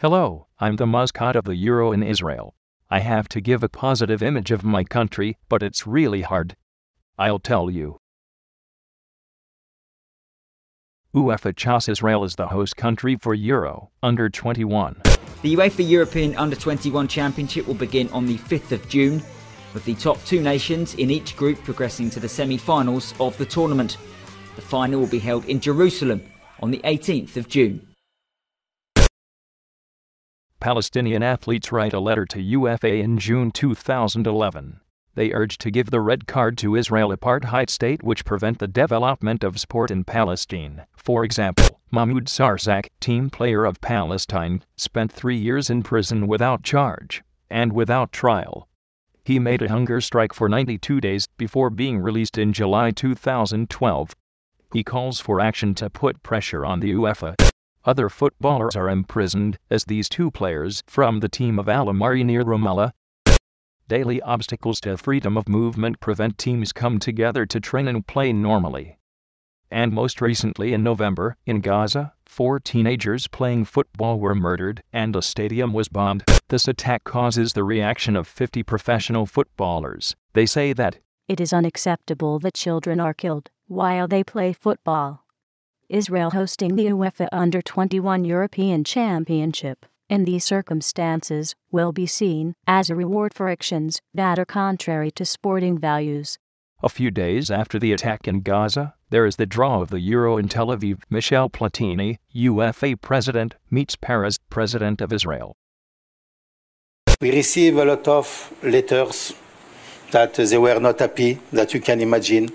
Hello, I'm the mascot of the Euro in Israel. I have to give a positive image of my country, but it's really hard. I'll tell you. UEFA chose Israel is the host country for Euro Under 21. The UEFA European Under 21 Championship will begin on the 5th of June, with the top two nations in each group progressing to the semi finals of the tournament. The final will be held in Jerusalem on the 18th of June. Palestinian athletes write a letter to UEFA in June 2011. They urge to give the red card to Israel apartheid state which prevent the development of sport in Palestine. For example, Mahmoud Sarsak, team player of Palestine, spent three years in prison without charge and without trial. He made a hunger strike for 92 days before being released in July 2012. He calls for action to put pressure on the UEFA other footballers are imprisoned, as these two players from the team of Al Amari near Ramallah. Daily obstacles to freedom of movement prevent teams come together to train and play normally. And most recently in November, in Gaza, four teenagers playing football were murdered and a stadium was bombed. This attack causes the reaction of 50 professional footballers. They say that it is unacceptable that children are killed while they play football. Israel hosting the UEFA Under 21 European Championship, in these circumstances, will be seen as a reward for actions that are contrary to sporting values. A few days after the attack in Gaza, there is the draw of the Euro in Tel Aviv. Michel Platini, UEFA president, meets Peres, president of Israel. We receive a lot of letters that they were not happy, that you can imagine,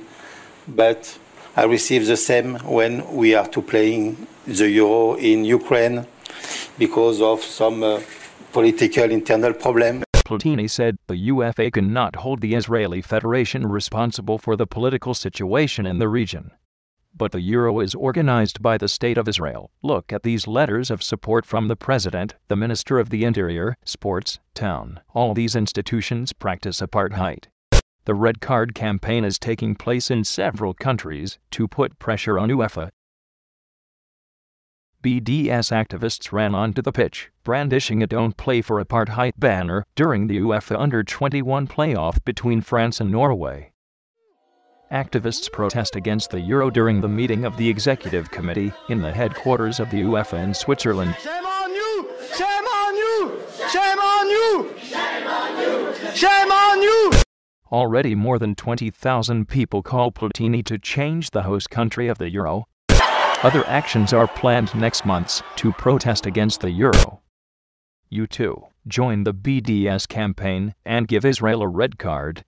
but I receive the same when we are to playing the Euro in Ukraine because of some uh, political internal problem. Platini said the UEFA cannot hold the Israeli Federation responsible for the political situation in the region. But the Euro is organized by the State of Israel. Look at these letters of support from the President, the Minister of the Interior, Sports, Town. All these institutions practice apartheid. The Red Card campaign is taking place in several countries to put pressure on UEFA. BDS activists ran onto the pitch, brandishing a Don't Play for Apartheid banner during the UEFA Under 21 playoff between France and Norway. Activists protest against the Euro during the meeting of the Executive Committee in the headquarters of the UEFA in Switzerland. Shame on you! Shame on you! Shame on you! Shame on you! Shame on you! Already more than 20,000 people call Platini to change the host country of the Euro. Other actions are planned next month to protest against the Euro. You too, join the BDS campaign and give Israel a red card.